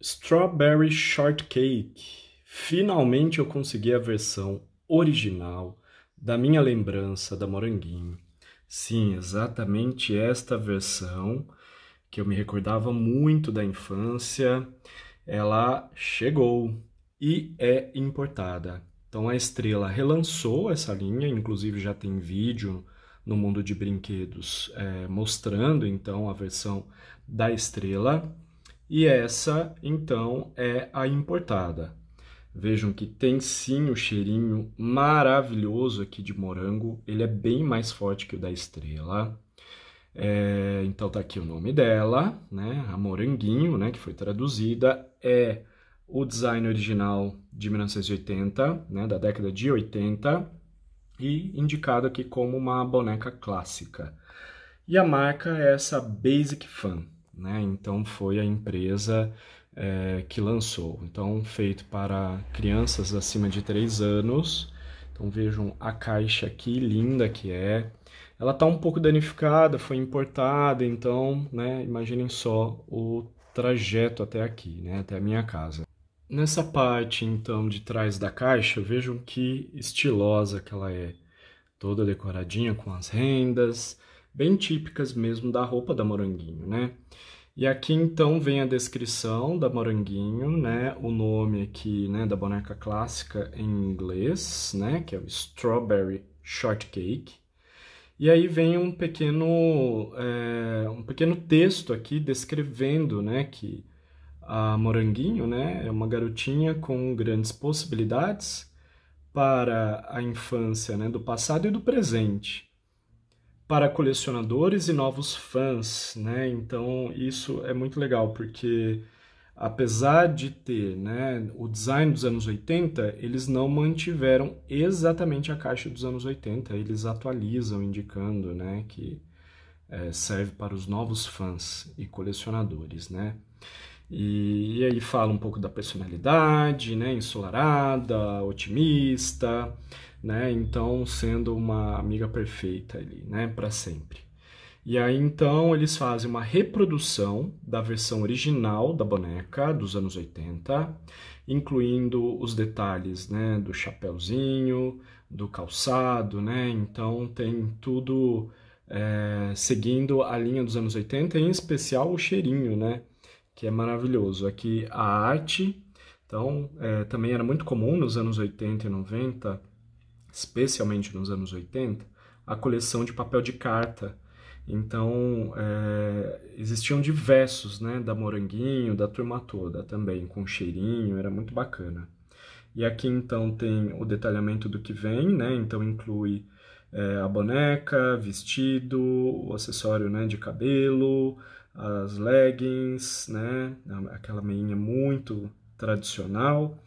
Strawberry Shortcake. Finalmente eu consegui a versão original da minha lembrança da Moranguinho. Sim, exatamente esta versão que eu me recordava muito da infância, ela chegou e é importada. Então a Estrela relançou essa linha, inclusive já tem vídeo no mundo de brinquedos é, mostrando então a versão da Estrela. E essa então é a importada. Vejam que tem sim o cheirinho maravilhoso aqui de morango. Ele é bem mais forte que o da estrela. É, então tá aqui o nome dela, né? A Moranguinho, né? Que foi traduzida. É o design original de 1980, né? Da década de 80. E indicado aqui como uma boneca clássica. E a marca é essa Basic Fun, né? Então foi a empresa é, que lançou. Então, feito para crianças acima de 3 anos. Então, vejam a caixa aqui, linda que é. Ela está um pouco danificada, foi importada, então, né, imaginem só o trajeto até aqui, né, até a minha casa. Nessa parte, então, de trás da caixa, vejam que estilosa que ela é. Toda decoradinha com as rendas, bem típicas mesmo da roupa da Moranguinho, né? E aqui então vem a descrição da Moranguinho, né? O nome aqui, né, da boneca clássica em inglês, né, que é o Strawberry Shortcake. E aí vem um pequeno, é, um pequeno texto aqui descrevendo, né, que a Moranguinho, né, é uma garotinha com grandes possibilidades para a infância, né, do passado e do presente para colecionadores e novos fãs, né? Então isso é muito legal porque apesar de ter, né, o design dos anos 80, eles não mantiveram exatamente a caixa dos anos 80, eles atualizam indicando, né, que é, serve para os novos fãs e colecionadores, né? E, aí fala um pouco da personalidade, né, ensolarada, otimista, né? Então, sendo uma amiga perfeita ali, né, para sempre. E aí então eles fazem uma reprodução da versão original da boneca dos anos 80, incluindo os detalhes, né, do chapéuzinho, do calçado, né? Então tem tudo é, seguindo a linha dos anos 80, em especial o cheirinho, né? Que é maravilhoso. Aqui a arte, então é, também era muito comum nos anos 80 e 90 especialmente nos anos 80, a coleção de papel de carta. Então, é, existiam diversos, né, da Moranguinho, da turma toda também, com cheirinho, era muito bacana. E aqui, então, tem o detalhamento do que vem, né, então inclui é, a boneca, vestido, o acessório, né, de cabelo, as leggings, né, aquela meinha muito tradicional,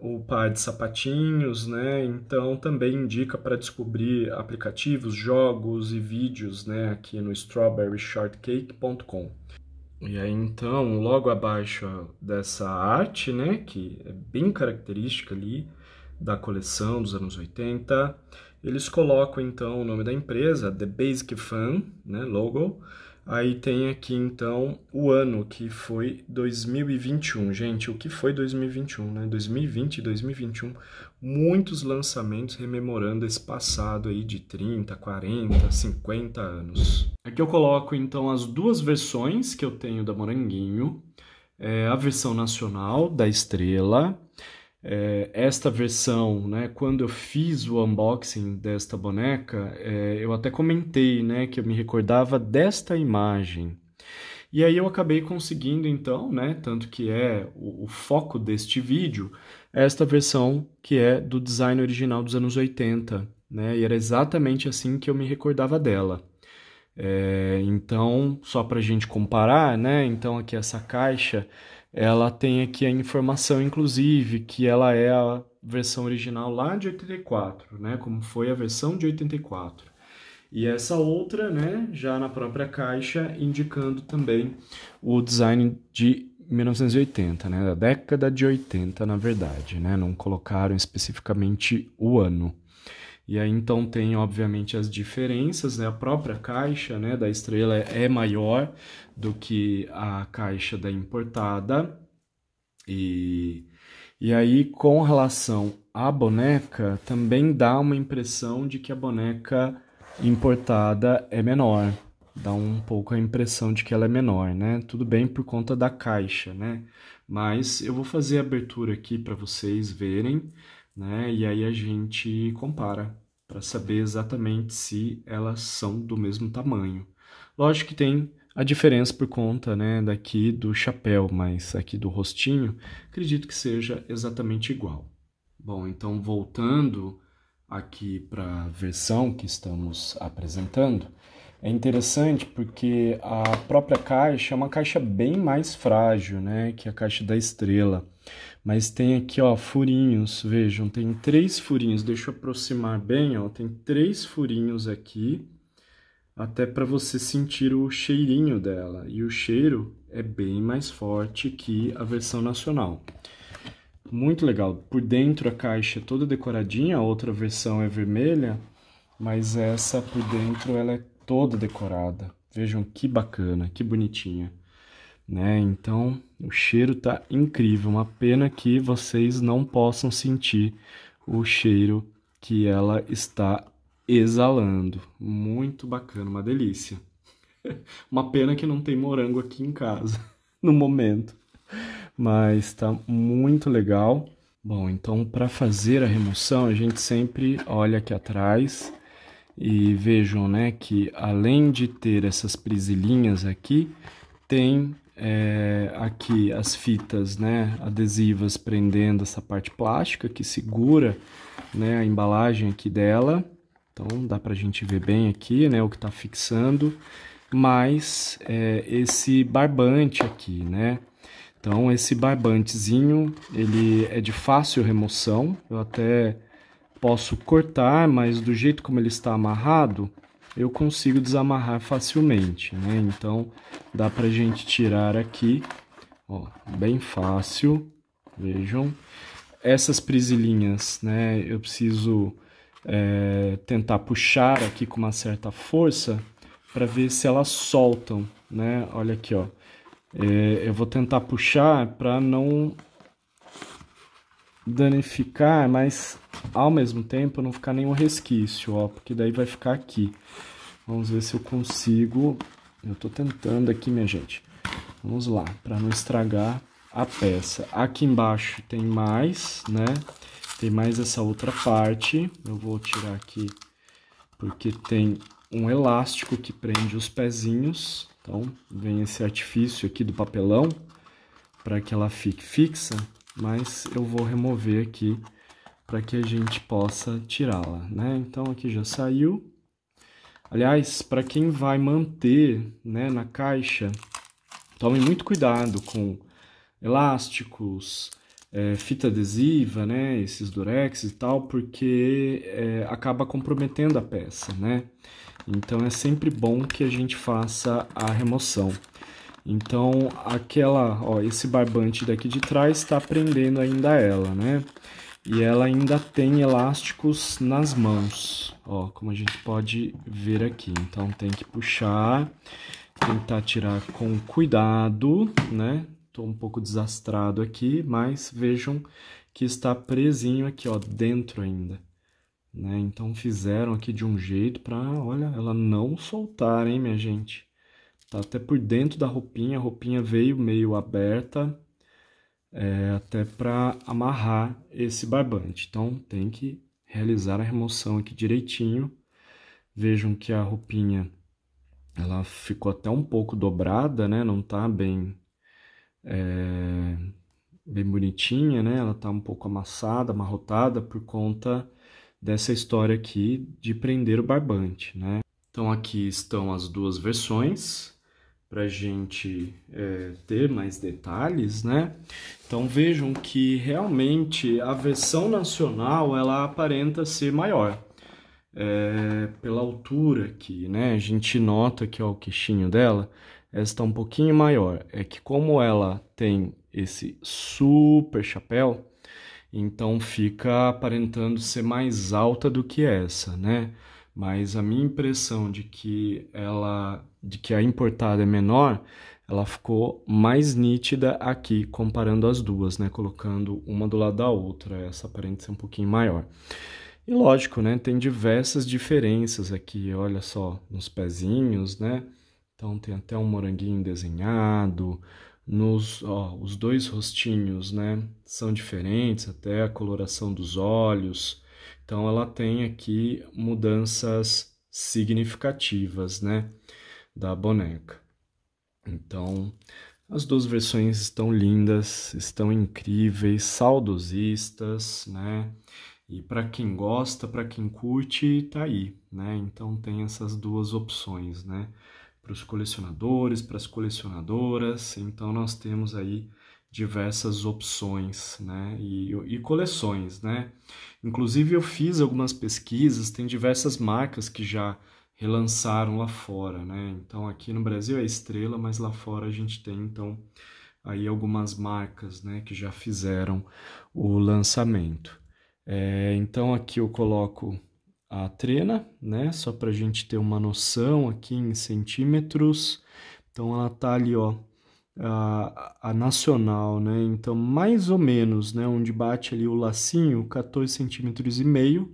o par de sapatinhos, né? Então também indica para descobrir aplicativos, jogos e vídeos, né? Aqui no strawberryshortcake.com. E aí então, logo abaixo dessa arte, né? Que é bem característica ali da coleção dos anos 80, eles colocam então o nome da empresa, The Basic Fun, né? Logo Aí tem aqui então o ano que foi 2021. Gente, o que foi 2021, né? 2020 e 2021, muitos lançamentos rememorando esse passado aí de 30, 40, 50 anos. Aqui eu coloco então as duas versões que eu tenho da Moranguinho. É a versão nacional da Estrela é, esta versão, né, quando eu fiz o unboxing desta boneca, é, eu até comentei né, que eu me recordava desta imagem. E aí eu acabei conseguindo então, né, tanto que é o, o foco deste vídeo, esta versão que é do design original dos anos 80, né, e era exatamente assim que eu me recordava dela. É, então, só para a gente comparar, né, então aqui essa caixa ela tem aqui a informação, inclusive, que ela é a versão original lá de 84, né? Como foi a versão de 84. E essa outra, né, já na própria caixa, indicando também o design de 1980, né? Da década de 80, na verdade, né? Não colocaram especificamente o ano. E aí então tem obviamente as diferenças, né? A própria caixa, né, da estrela é maior do que a caixa da importada. E e aí com relação à boneca, também dá uma impressão de que a boneca importada é menor. Dá um pouco a impressão de que ela é menor, né? Tudo bem por conta da caixa, né? Mas eu vou fazer a abertura aqui para vocês verem né? E aí a gente compara para saber exatamente se elas são do mesmo tamanho. Lógico que tem a diferença por conta, né, daqui do chapéu, mas aqui do rostinho, acredito que seja exatamente igual. Bom, então voltando aqui para a versão que estamos apresentando, é interessante porque a própria caixa é uma caixa bem mais frágil, né, que a caixa da estrela. Mas tem aqui, ó, furinhos, vejam, tem três furinhos, deixa eu aproximar bem, ó, tem três furinhos aqui, até para você sentir o cheirinho dela. E o cheiro é bem mais forte que a versão nacional. Muito legal. Por dentro a caixa é toda decoradinha, a outra versão é vermelha, mas essa por dentro ela é toda decorada. Vejam que bacana, que bonitinha né? Então, o cheiro tá incrível. Uma pena que vocês não possam sentir o cheiro que ela está exalando. Muito bacana, uma delícia. uma pena que não tem morango aqui em casa no momento. Mas tá muito legal. Bom, então para fazer a remoção, a gente sempre olha aqui atrás e vejam, né, que além de ter essas prisilinhas aqui, tem é, aqui as fitas né, adesivas prendendo essa parte plástica que segura né, a embalagem aqui dela. Então dá para a gente ver bem aqui né, o que está fixando. Mais é, esse barbante aqui, né? Então esse barbantezinho ele é de fácil remoção. Eu até posso cortar, mas do jeito como ele está amarrado, eu consigo desamarrar facilmente, né? Então dá pra gente tirar aqui, ó, bem fácil, vejam. Essas prisilinhas, né, eu preciso é, tentar puxar aqui com uma certa força para ver se elas soltam, né? Olha aqui, ó. É, eu vou tentar puxar para não danificar, mas ao mesmo tempo não ficar nenhum resquício, ó, porque daí vai ficar aqui. Vamos ver se eu consigo. Eu tô tentando aqui, minha gente. Vamos lá, para não estragar a peça. Aqui embaixo tem mais, né? Tem mais essa outra parte. Eu vou tirar aqui porque tem um elástico que prende os pezinhos. Então, vem esse artifício aqui do papelão para que ela fique fixa mas eu vou remover aqui para que a gente possa tirá-la, né? Então aqui já saiu. Aliás, para quem vai manter, né, na caixa, tome muito cuidado com elásticos, é, fita adesiva, né, esses durex e tal, porque é, acaba comprometendo a peça, né? Então é sempre bom que a gente faça a remoção. Então, aquela, ó, esse barbante daqui de trás está prendendo ainda ela, né? E ela ainda tem elásticos nas mãos, ó, como a gente pode ver aqui. Então, tem que puxar, tentar tirar com cuidado, né? Tô um pouco desastrado aqui, mas vejam que está presinho aqui, ó, dentro ainda. Né? Então, fizeram aqui de um jeito para, olha, ela não soltar, hein, minha gente? Tá até por dentro da roupinha, a roupinha veio meio aberta, é, até para amarrar esse barbante. Então tem que realizar a remoção aqui direitinho. Vejam que a roupinha ela ficou até um pouco dobrada, né? Não tá bem é, bem bonitinha, né? Ela tá um pouco amassada, amarrotada por conta dessa história aqui de prender o barbante, né? Então aqui estão as duas versões para gente é, ter mais detalhes, né? Então vejam que realmente a versão nacional ela aparenta ser maior é, pela altura aqui, né? A gente nota que ó, o queixinho dela está um pouquinho maior. É que como ela tem esse super chapéu, então fica aparentando ser mais alta do que essa, né? Mas a minha impressão de que ela, de que a importada é menor, ela ficou mais nítida aqui comparando as duas, né? Colocando uma do lado da outra, essa aparenta ser um pouquinho maior. E lógico, né? Tem diversas diferenças aqui, olha só, nos pezinhos, né? Então tem até um moranguinho desenhado, nos ó, os dois rostinhos, né? São diferentes, até a coloração dos olhos. Então ela tem aqui mudanças significativas, né? Da boneca. Então, as duas versões estão lindas, estão incríveis, saudosistas, né? E para quem gosta, para quem curte, tá aí, né? Então tem essas duas opções, né? Para os colecionadores, para as colecionadoras, então nós temos aí diversas opções, né? E, e coleções, né? Inclusive eu fiz algumas pesquisas, tem diversas marcas que já relançaram lá fora, né? Então aqui no Brasil é Estrela, mas lá fora a gente tem então aí algumas marcas, né, que já fizeram o lançamento. É, então aqui eu coloco a trena, né? Só para a gente ter uma noção aqui em centímetros. Então ela tá ali, ó, a, a nacional, né? Então mais ou menos, né? Onde bate ali o lacinho, 14 centímetros e meio.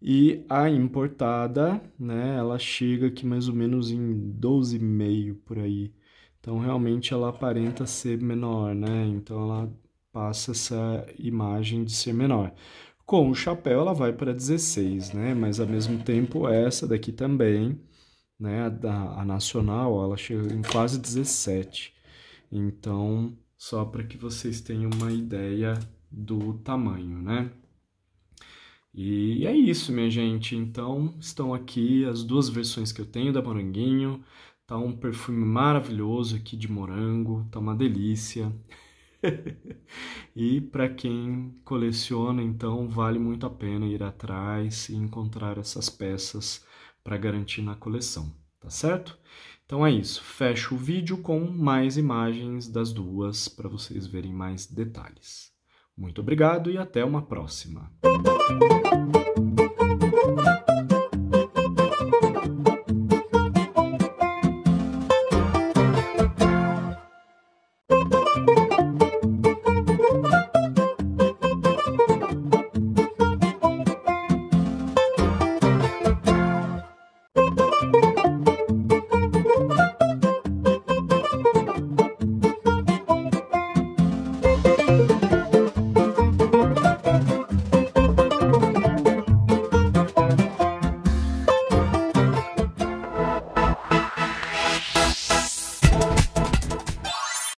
E a importada, né? Ela chega aqui mais ou menos em 12,5 por aí. Então realmente ela aparenta ser menor, né? Então ela passa essa imagem de ser menor. Com o chapéu ela vai para 16, né? Mas ao mesmo tempo essa daqui também, né? A, a nacional, ela chega em quase 17. Então, só para que vocês tenham uma ideia do tamanho, né? E é isso, minha gente. Então, estão aqui as duas versões que eu tenho da Moranguinho. Tá um perfume maravilhoso aqui de morango, tá uma delícia. e para quem coleciona, então vale muito a pena ir atrás e encontrar essas peças para garantir na coleção, tá certo? Então é isso, fecho o vídeo com mais imagens das duas para vocês verem mais detalhes. Muito obrigado e até uma próxima.